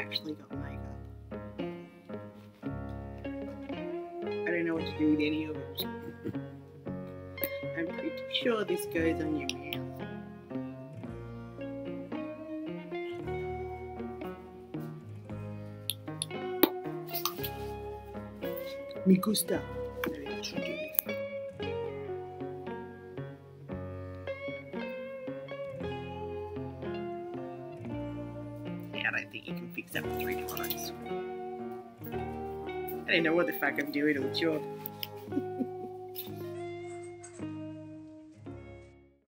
actually got makeup. I don't know what to do with any of it. I'm pretty sure this goes on your mouth. Me gusta. Maybe I think you can fix that with three times. I don't know what the fuck I'm doing the job.